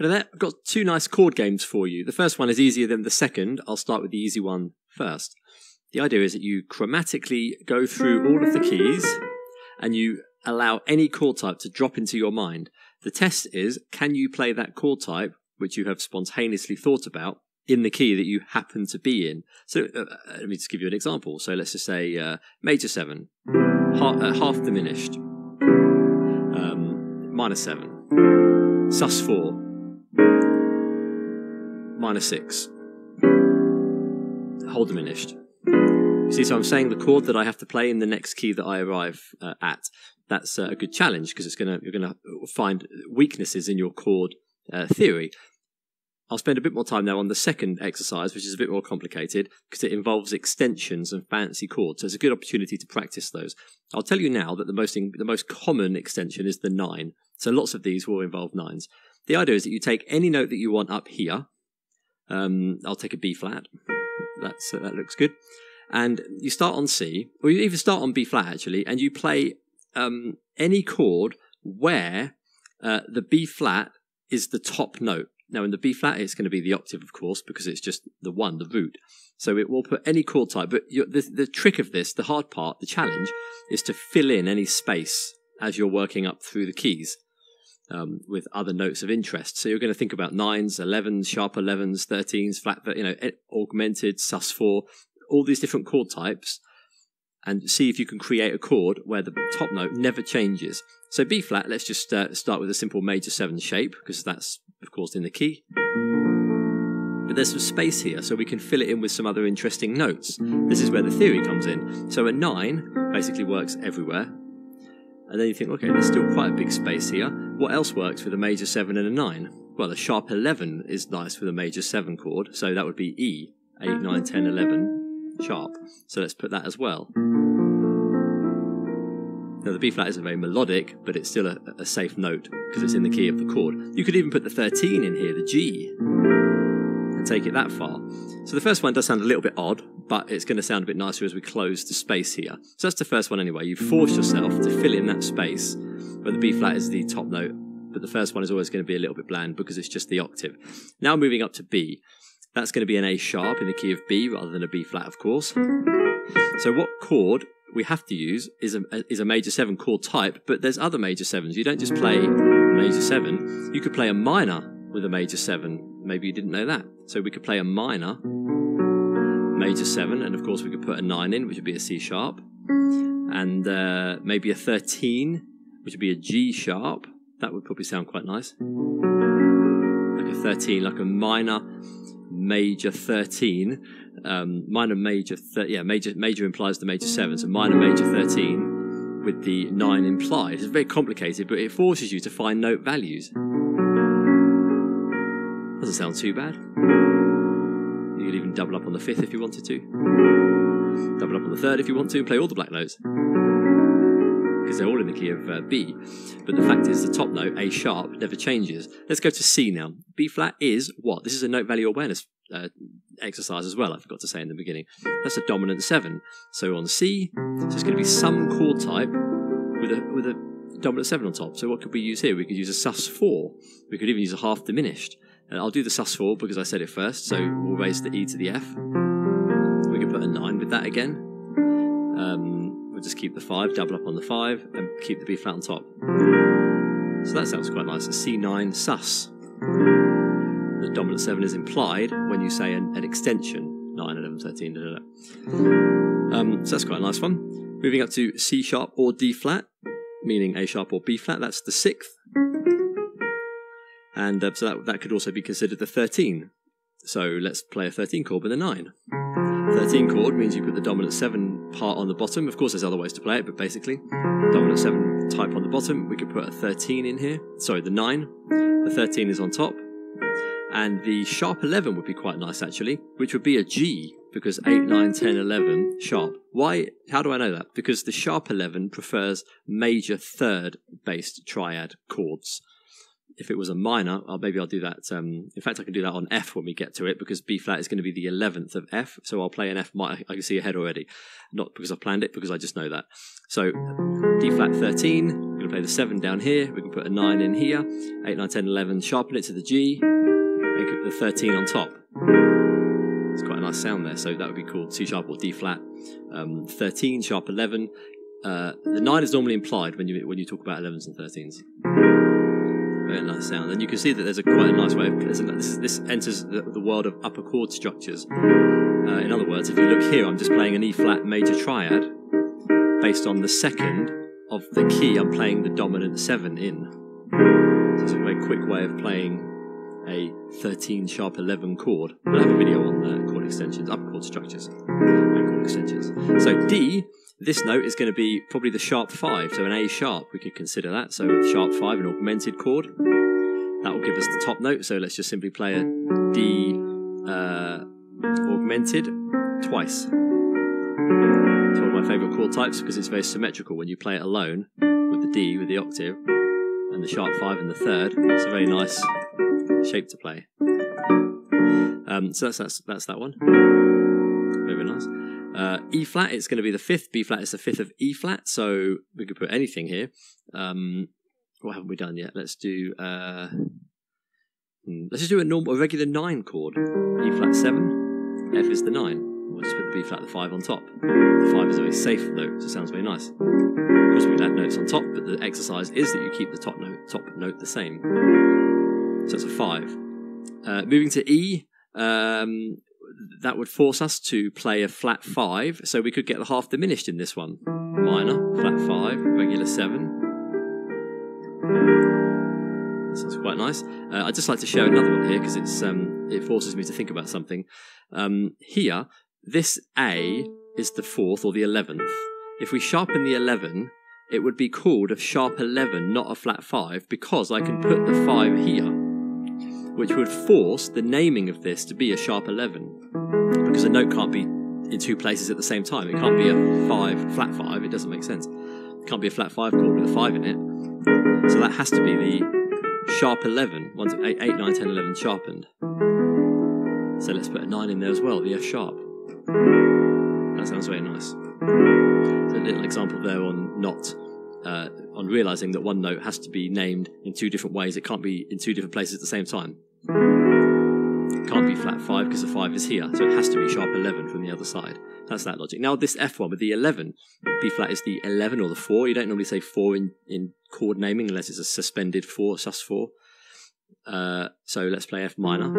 I've got two nice chord games for you. The first one is easier than the second. I'll start with the easy one first. The idea is that you chromatically go through all of the keys and you allow any chord type to drop into your mind. The test is can you play that chord type, which you have spontaneously thought about, in the key that you happen to be in? So uh, uh let me just give you an example. So let's just say uh, major seven, half, uh, half diminished, um, minor seven, sus four minor six. Whole diminished. See, so I'm saying the chord that I have to play in the next key that I arrive uh, at. That's uh, a good challenge because it's gonna you're gonna find weaknesses in your chord uh, theory. I'll spend a bit more time now on the second exercise, which is a bit more complicated because it involves extensions and fancy chords. So it's a good opportunity to practice those. I'll tell you now that the most in, the most common extension is the nine. So lots of these will involve nines. The idea is that you take any note that you want up here, um, I'll take a B flat. That's uh, that looks good. And you start on C, or you even start on B flat actually, and you play um, any chord where uh, the B flat is the top note. Now, in the B flat, it's going to be the octave, of course, because it's just the one, the root. So it will put any chord type. But the, the trick of this, the hard part, the challenge, is to fill in any space as you're working up through the keys um, with other notes of interest. So you're going to think about nines, elevens, sharp elevens, thirteens, flat, you know, augmented, sus4, all these different chord types, and see if you can create a chord where the top note never changes. So B flat, let's just uh, start with a simple major seven shape because that's of course in the key. But there's some space here, so we can fill it in with some other interesting notes. This is where the theory comes in. So a nine basically works everywhere. And then you think, okay, there's still quite a big space here. What else works with a major 7 and a 9? Well, a sharp 11 is nice with a major 7 chord, so that would be E, 8, 9, 10, 11, sharp. So let's put that as well. Now, the B flat isn't very melodic, but it's still a, a safe note because it's in the key of the chord. You could even put the 13 in here, the G, and take it that far. So the first one does sound a little bit odd, but it's going to sound a bit nicer as we close the space here. So that's the first one anyway. You force yourself to fill in that space where the B flat is the top note, but the first one is always going to be a little bit bland because it's just the octave. Now moving up to B, that's going to be an A sharp in the key of B rather than a B flat, of course. So what chord we have to use is a, is a major seven chord type, but there's other major sevens. You don't just play major seven. You could play a minor with a major seven. Maybe you didn't know that. So we could play a minor major seven, and of course we could put a nine in, which would be a C sharp, and uh, maybe a 13, which would be a G sharp. That would probably sound quite nice. Like a 13, like a minor major 13. Um, minor major, yeah, major major implies the major seven, so minor major 13 with the nine implied. It's very complicated, but it forces you to find note values. Sound too bad. You could even double up on the fifth if you wanted to. Double up on the third if you want to, and play all the black notes. Because they're all in the key of uh, B. But the fact is, the top note, A sharp, never changes. Let's go to C now. B flat is what? This is a note value awareness uh, exercise as well, I forgot to say in the beginning. That's a dominant seven. So on C, so it's going to be some chord type with a, with a dominant seven on top. So what could we use here? We could use a sus four. We could even use a half diminished. And I'll do the sus4 because I said it first, so we'll raise the E to the F. We can put a 9 with that again. Um, we'll just keep the 5, double up on the 5, and keep the B flat on top. So that sounds quite nice. A C9 sus. The dominant 7 is implied when you say an, an extension 9, 11, 13, da, da, da. Um, so that's quite a nice one. Moving up to C sharp or D flat, meaning A sharp or B flat, that's the sixth and uh, so that, that could also be considered the 13. So let's play a 13 chord with a 9. 13 chord means you put the dominant 7 part on the bottom. Of course, there's other ways to play it, but basically, dominant 7 type on the bottom. We could put a 13 in here. Sorry, the 9. The 13 is on top. And the sharp 11 would be quite nice, actually, which would be a G, because 8, 9, 10, 11, sharp. Why? How do I know that? Because the sharp 11 prefers major third based triad chords if it was a minor, I'll, maybe I'll do that. Um, in fact, I can do that on F when we get to it because B flat is going to be the 11th of F. So I'll play an F minor. I can see ahead already. Not because I've planned it, because I just know that. So D flat 13, I'm going to play the 7 down here. We can put a 9 in here. 8, 9, 10, 11, sharpen it to the G. Make it the 13 on top. It's quite a nice sound there. So that would be called C sharp or D flat. Um, 13, sharp 11. Uh, the 9 is normally implied when you when you talk about 11s and 13s. Very nice sound. And you can see that there's a quite a nice way of this, this enters the, the, world of upper chord structures. Uh, in other words, if you look here, I'm just playing an E flat major triad based on the second of the key I'm playing the dominant 7 in. So it's a very quick way of playing a 13 sharp 11 chord. We'll have a video on uh, chord extensions, upper chord structures, and chord extensions. So D, this note is going to be probably the sharp 5, so an A sharp, we could consider that. So sharp 5, an augmented chord. That will give us the top note, so let's just simply play a D uh, augmented twice. It's one of my favourite chord types because it's very symmetrical when you play it alone with the D, with the octave, and the sharp 5 in the third. It's a very nice shape to play. Um, so that's, that's, that's that one. Very nice. Uh, e flat, it's going to be the fifth. B flat is the fifth of E flat. So we could put anything here. Um, what haven't we done yet? Let's do. Uh, hmm, let's just do a normal, a regular nine chord. E flat seven. F is the nine. We'll just put the B flat, the five on top. The five is a very safe note, so it sounds very nice. Of course, we can add notes on top, but the exercise is that you keep the top note, top note the same. So it's a five. Uh, moving to E, um, that would force us to play a flat five, so we could get the half diminished in this one. Minor, flat five, regular seven. Sounds quite nice. Uh, I'd just like to share another one here because it's um, it forces me to think about something. Um, here, this A is the fourth or the eleventh. If we sharpen the eleven, it would be called a sharp eleven, not a flat five, because I can put the five here which would force the naming of this to be a sharp 11. Because a note can't be in two places at the same time. It can't be a 5, flat 5, it doesn't make sense. It can't be a flat 5 chord with a 5 in it. So that has to be the sharp 11, ones 8, 8 9, 10, 11 sharpened. So let's put a 9 in there as well, the F sharp. That sounds very nice. So a little example there on not uh, on realizing that one note has to be named in two different ways. It can't be in two different places at the same time. It can't be flat 5 because the 5 is here, so it has to be sharp 11 from the other side. That's that logic. Now, this F1 with the 11, B flat is the 11 or the 4. You don't normally say 4 in, in chord naming unless it's a suspended 4, sus4. Uh, so let's play F minor.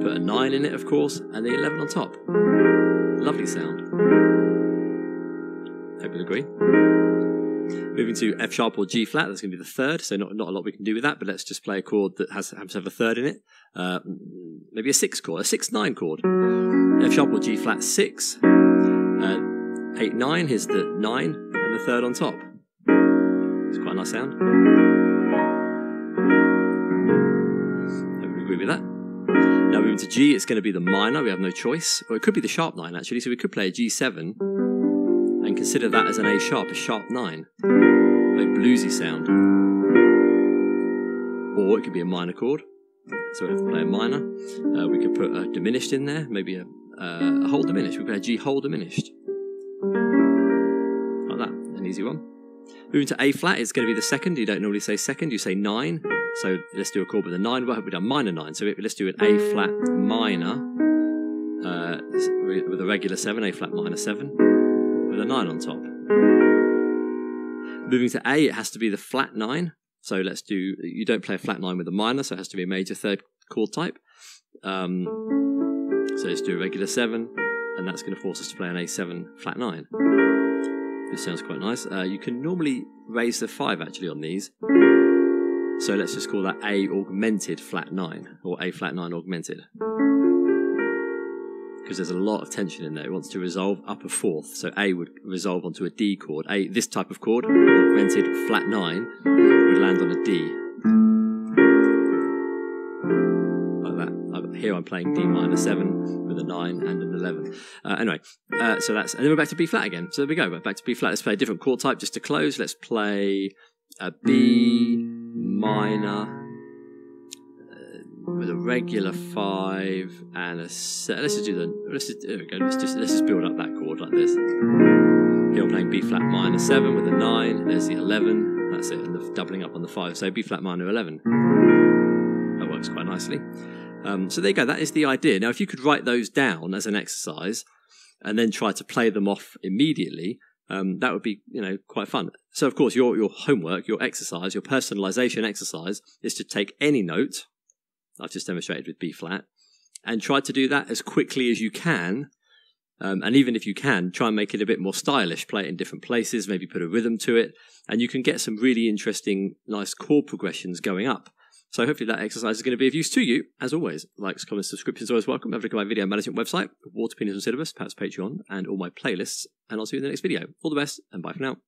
Put a 9 in it, of course, and the 11 on top. Lovely sound. Hope you'll agree. Moving to F sharp or G flat, that's going to be the third, so not, not a lot we can do with that, but let's just play a chord that has, has to have a third in it. Uh, maybe a six chord, a six nine chord. F sharp or G flat six. Uh, eight nine, here's the nine, and the third on top. It's quite a nice sound. Agree with that. Now moving to G, it's going to be the minor, we have no choice. Or it could be the sharp nine actually, so we could play a G7 and consider that as an A sharp, a sharp 9. Very bluesy sound. Or it could be a minor chord. So we have to play a minor. Uh, we could put a diminished in there, maybe a, uh, a whole diminished. We could play a G whole diminished. Like that, an easy one. Moving to A flat, it's going to be the second. You don't normally say second, you say 9. So let's do a chord with a 9. What have we done? Minor 9. So let's do an A flat minor uh, with a regular 7, A flat minor 7 with a 9 on top. Moving to A, it has to be the flat 9. So let's do, you don't play a flat 9 with a minor, so it has to be a major third chord type. Um, so let's do a regular 7, and that's going to force us to play an A7 flat 9. This sounds quite nice. Uh, you can normally raise the 5 actually on these. So let's just call that A augmented flat 9, or A flat 9 augmented because there's a lot of tension in there. It wants to resolve up a fourth. So A would resolve onto a D chord. A, this type of chord, augmented flat nine, would land on a D. Like that. Here I'm playing D minor seven with a nine and an 11. Uh, anyway, uh, so that's, and then we're back to B flat again. So there we go. We're Back to B flat. Let's play a different chord type just to close. Let's play a B minor with a regular five and a set. Let's just do the. Let's just, we go. Let's just let's just build up that chord like this. Here I'm playing B flat minor seven with a nine. There's the eleven. That's it, and the doubling up on the five. So B flat minor 11. That works quite nicely. Um, so there you go. That is the idea. Now, if you could write those down as an exercise and then try to play them off immediately, um, that would be you know quite fun. So of course your your homework, your exercise, your personalization exercise is to take any note I've just demonstrated with B flat and try to do that as quickly as you can. Um, and even if you can, try and make it a bit more stylish, play it in different places, maybe put a rhythm to it, and you can get some really interesting, nice chord progressions going up. So hopefully that exercise is going to be of use to you. As always, likes, comments, subscriptions always welcome. Have a look at my video management website, Water Pianism Syllabus, perhaps Patreon, and all my playlists. And I'll see you in the next video. All the best, and bye for now.